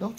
走。